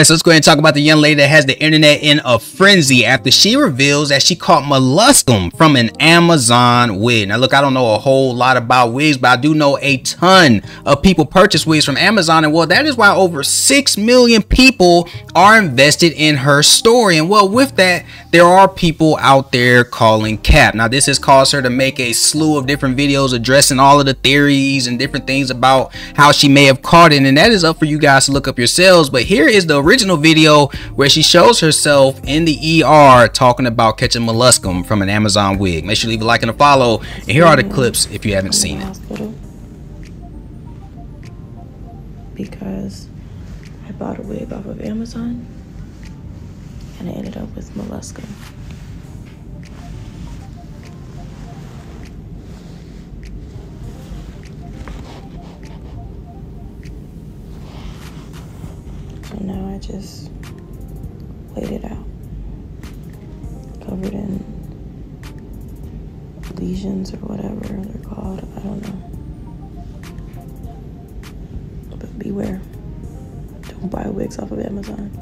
right, so let's go ahead and talk about the young lady that has the internet in a frenzy after she reveals that she caught molluscum from an Amazon wig. Now, look, I don't know a whole lot about wigs, but I do know a ton of people purchase wigs from Amazon. And well, that is why over 6 million people are invested in her story. And well, with that, there are people out there calling cap. Now, this has caused her to make a slew of different videos addressing all of the theories and different things about how she may have caught it. And that is up for you guys to look up yourselves. But here is the original video where she shows herself in the ER talking about catching molluscum from an Amazon wig. Make sure you leave a like and a follow. And here are the clips if you haven't seen it. Because I bought a wig off of Amazon and I ended up with molluscum. So now I just wait it out. Covered in lesions or whatever they're called. I don't know. But beware. Don't buy wigs off of Amazon.